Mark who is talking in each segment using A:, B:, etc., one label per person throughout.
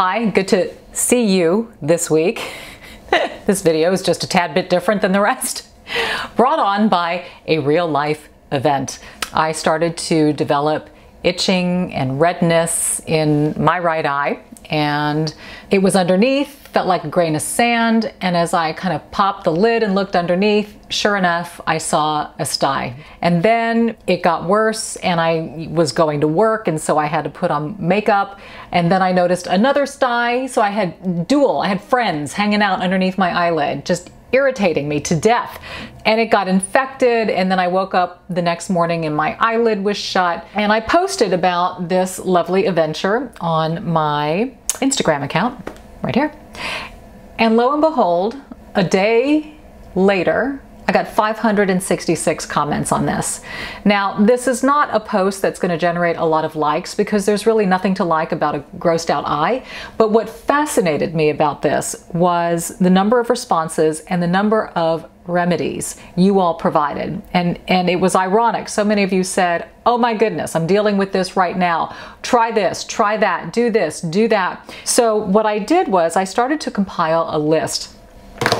A: Hi, good to see you this week. this video is just a tad bit different than the rest. Brought on by a real life event. I started to develop itching and redness in my right eye and it was underneath felt like a grain of sand. And as I kind of popped the lid and looked underneath sure enough I saw a sty. And then it got worse and I was going to work. And so I had to put on makeup. And then I noticed another sty. So I had dual I had friends hanging out underneath my eyelid just irritating me to death. And it got infected, and then I woke up the next morning and my eyelid was shut. And I posted about this lovely adventure on my Instagram account, right here. And lo and behold, a day later, I got 566 comments on this. Now, this is not a post that's going to generate a lot of likes because there's really nothing to like about a grossed out eye. But what fascinated me about this was the number of responses and the number of remedies you all provided. And, and it was ironic. So many of you said, oh my goodness, I'm dealing with this right now. Try this, try that, do this, do that. So what I did was I started to compile a list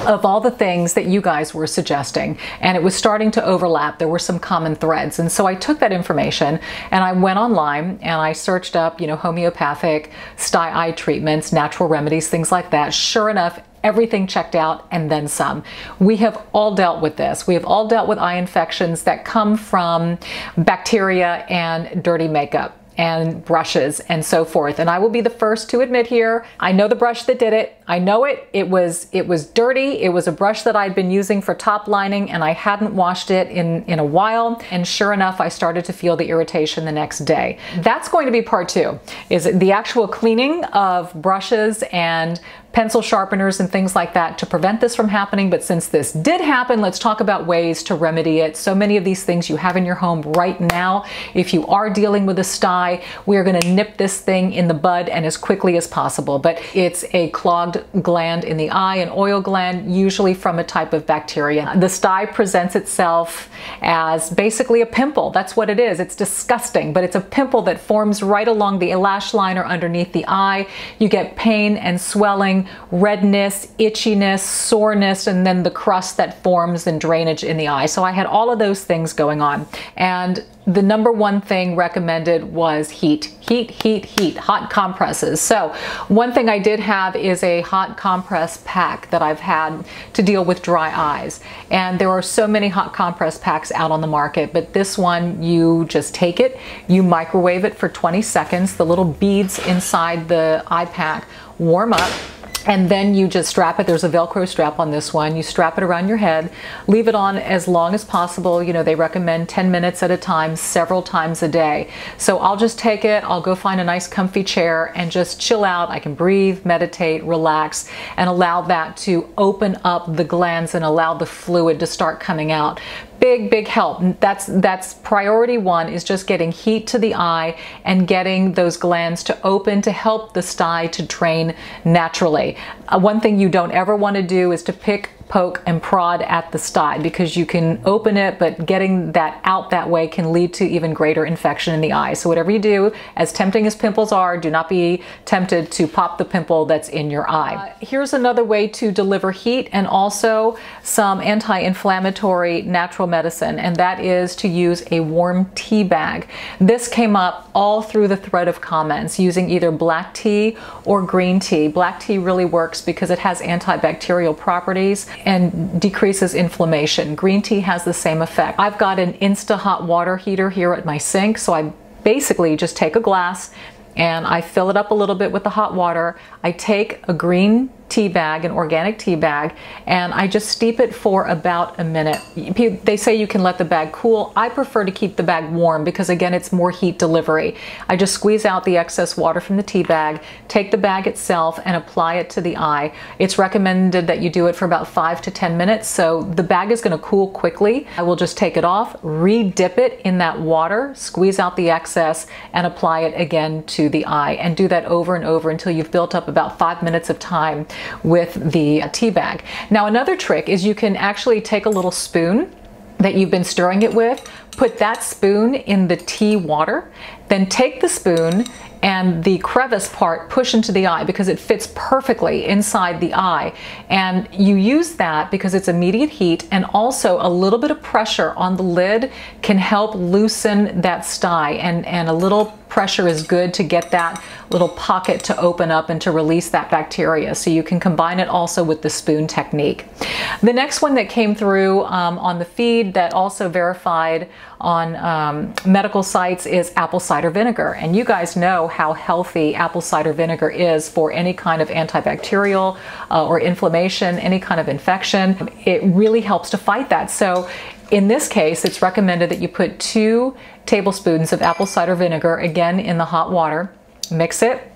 A: of all the things that you guys were suggesting and it was starting to overlap there were some common threads and so I took that information and I went online and I searched up you know homeopathic sty eye treatments natural remedies things like that sure enough everything checked out and then some. We have all dealt with this. We have all dealt with eye infections that come from bacteria and dirty makeup and brushes and so forth. And I will be the first to admit here, I know the brush that did it. I know it. It was it was dirty. It was a brush that I'd been using for top lining and I hadn't washed it in in a while. And sure enough, I started to feel the irritation the next day. That's going to be part 2. Is the actual cleaning of brushes and pencil sharpeners and things like that to prevent this from happening. But since this did happen, let's talk about ways to remedy it. So many of these things you have in your home right now. If you are dealing with a sty, we are going to nip this thing in the bud and as quickly as possible. But it's a clogged gland in the eye, an oil gland, usually from a type of bacteria. The sty presents itself as basically a pimple. That's what it is. It's disgusting, but it's a pimple that forms right along the lash line or underneath the eye. You get pain and swelling redness, itchiness, soreness, and then the crust that forms and drainage in the eye. So I had all of those things going on. And the number one thing recommended was heat. Heat, heat, heat, hot compresses. So one thing I did have is a hot compress pack that I've had to deal with dry eyes. And there are so many hot compress packs out on the market, but this one, you just take it, you microwave it for 20 seconds. The little beads inside the eye pack warm up and then you just strap it. There's a Velcro strap on this one. You strap it around your head, leave it on as long as possible. You know, they recommend 10 minutes at a time, several times a day. So I'll just take it, I'll go find a nice comfy chair and just chill out. I can breathe, meditate, relax, and allow that to open up the glands and allow the fluid to start coming out big big help. That's that's priority one is just getting heat to the eye and getting those glands to open to help the sty to drain naturally. Uh, one thing you don't ever want to do is to pick poke and prod at the sty because you can open it, but getting that out that way can lead to even greater infection in the eye. So whatever you do, as tempting as pimples are, do not be tempted to pop the pimple that's in your eye. Uh, here's another way to deliver heat and also some anti-inflammatory natural medicine, and that is to use a warm tea bag. This came up all through the thread of comments using either black tea or green tea. Black tea really works because it has antibacterial properties and decreases inflammation. Green tea has the same effect. I've got an Insta hot water heater here at my sink, so I basically just take a glass and I fill it up a little bit with the hot water. I take a green tea bag, an organic tea bag, and I just steep it for about a minute. They say you can let the bag cool. I prefer to keep the bag warm because again, it's more heat delivery. I just squeeze out the excess water from the tea bag, take the bag itself and apply it to the eye. It's recommended that you do it for about five to 10 minutes. So the bag is gonna cool quickly. I will just take it off, re-dip it in that water, squeeze out the excess and apply it again to the eye and do that over and over until you've built up about five minutes of time with the uh, tea bag. Now another trick is you can actually take a little spoon that you've been stirring it with, put that spoon in the tea water, then take the spoon and the crevice part push into the eye because it fits perfectly inside the eye. And you use that because it's immediate heat and also a little bit of pressure on the lid can help loosen that sty and, and a little pressure is good to get that little pocket to open up and to release that bacteria. So you can combine it also with the spoon technique. The next one that came through um, on the feed that also verified on um, medical sites is apple cider vinegar. And you guys know how healthy apple cider vinegar is for any kind of antibacterial uh, or inflammation, any kind of infection. It really helps to fight that. So in this case, it's recommended that you put two tablespoons of apple cider vinegar, again in the hot water, mix it,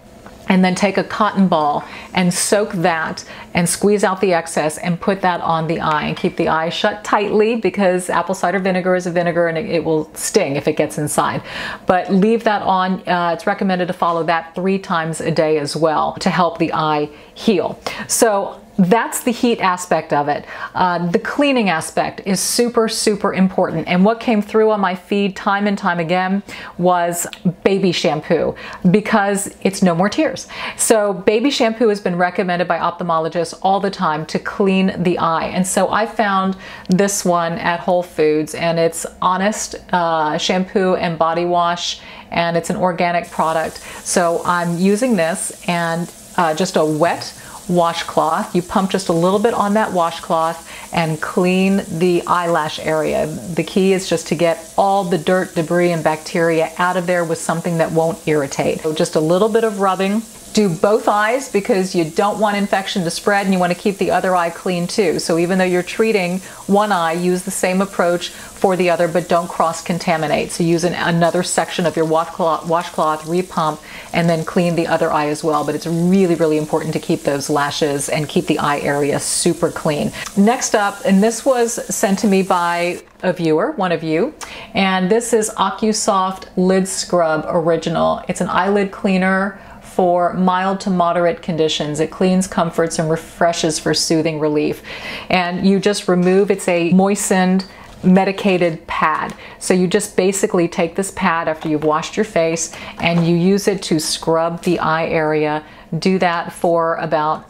A: and then take a cotton ball and soak that and squeeze out the excess and put that on the eye and keep the eye shut tightly because apple cider vinegar is a vinegar and it, it will sting if it gets inside. But leave that on. Uh, it's recommended to follow that three times a day as well to help the eye heal. So that's the heat aspect of it. Uh, the cleaning aspect is super, super important. And what came through on my feed time and time again was baby shampoo because it's no more tears. So baby shampoo has been recommended by ophthalmologists all the time to clean the eye. And so I found this one at Whole Foods and it's Honest uh, shampoo and body wash and it's an organic product. So I'm using this and uh, just a wet washcloth. You pump just a little bit on that washcloth and clean the eyelash area. The key is just to get all the dirt, debris, and bacteria out of there with something that won't irritate. So just a little bit of rubbing do both eyes because you don't want infection to spread and you want to keep the other eye clean too. So even though you're treating one eye, use the same approach for the other, but don't cross contaminate. So use an, another section of your washcloth, washcloth, repump, and then clean the other eye as well. But it's really, really important to keep those lashes and keep the eye area super clean. Next up, and this was sent to me by a viewer, one of you, and this is OcuSoft Lid Scrub Original. It's an eyelid cleaner for mild to moderate conditions. It cleans, comforts, and refreshes for soothing relief. And you just remove, it's a moistened, medicated pad. So you just basically take this pad after you've washed your face and you use it to scrub the eye area. Do that for about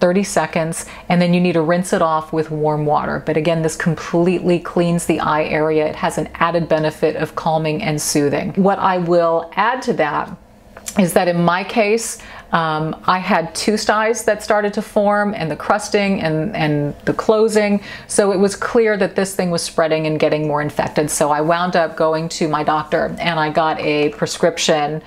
A: 30 seconds and then you need to rinse it off with warm water. But again, this completely cleans the eye area. It has an added benefit of calming and soothing. What I will add to that is that in my case, um, I had two styes that started to form and the crusting and, and the closing. So it was clear that this thing was spreading and getting more infected. So I wound up going to my doctor and I got a prescription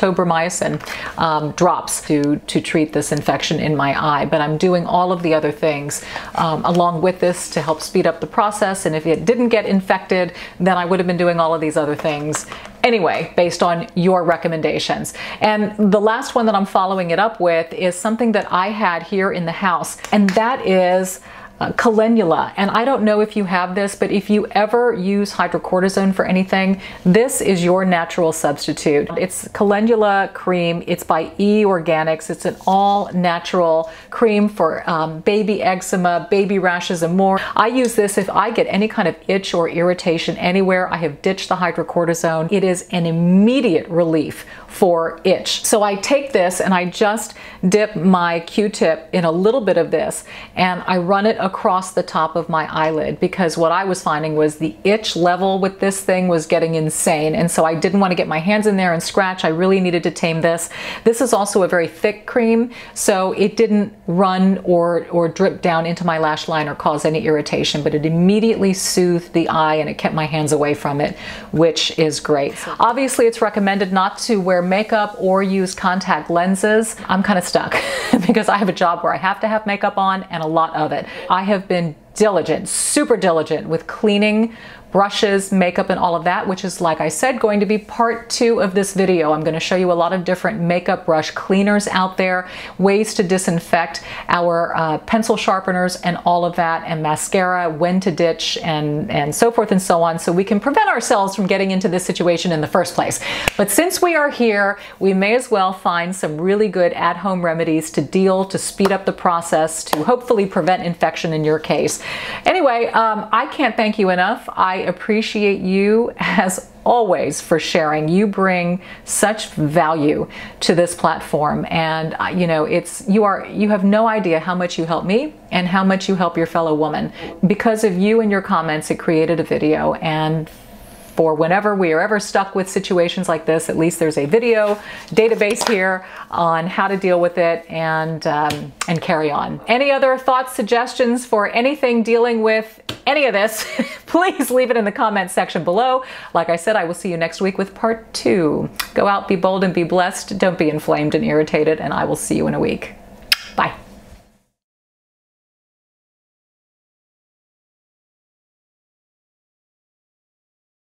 A: tobramycin um, drops to, to treat this infection in my eye. But I'm doing all of the other things um, along with this to help speed up the process. And if it didn't get infected, then I would have been doing all of these other things anyway, based on your recommendations. And the last one that I'm following it up with is something that I had here in the house, and that is uh, calendula. And I don't know if you have this, but if you ever use hydrocortisone for anything, this is your natural substitute. It's calendula cream. It's by E Organics. It's an all natural cream for um, baby eczema, baby rashes, and more. I use this if I get any kind of itch or irritation anywhere. I have ditched the hydrocortisone. It is an immediate relief for itch. So I take this and I just dip my Q-tip in a little bit of this and I run it across the top of my eyelid because what I was finding was the itch level with this thing was getting insane and so I didn't want to get my hands in there and scratch. I really needed to tame this. This is also a very thick cream so it didn't run or, or drip down into my lash line or cause any irritation but it immediately soothed the eye and it kept my hands away from it which is great. Obviously it's recommended not to wear makeup or use contact lenses, I'm kind of stuck because I have a job where I have to have makeup on and a lot of it. Have been diligent, super diligent with cleaning brushes, makeup, and all of that, which is, like I said, going to be part two of this video. I'm going to show you a lot of different makeup brush cleaners out there, ways to disinfect our uh, pencil sharpeners and all of that, and mascara, when to ditch, and, and so forth and so on, so we can prevent ourselves from getting into this situation in the first place. But since we are here, we may as well find some really good at-home remedies to deal, to speed up the process, to hopefully prevent infection in your case. Anyway, um, I can't thank you enough. I appreciate you as always for sharing. You bring such value to this platform and uh, you know it's you are you have no idea how much you help me and how much you help your fellow woman. Because of you and your comments it created a video and for whenever we are ever stuck with situations like this, at least there's a video database here on how to deal with it and, um, and carry on. Any other thoughts, suggestions for anything dealing with any of this, please leave it in the comments section below. Like I said, I will see you next week with part two. Go out, be bold, and be blessed. Don't be inflamed and irritated, and I will see you in a week. Bye.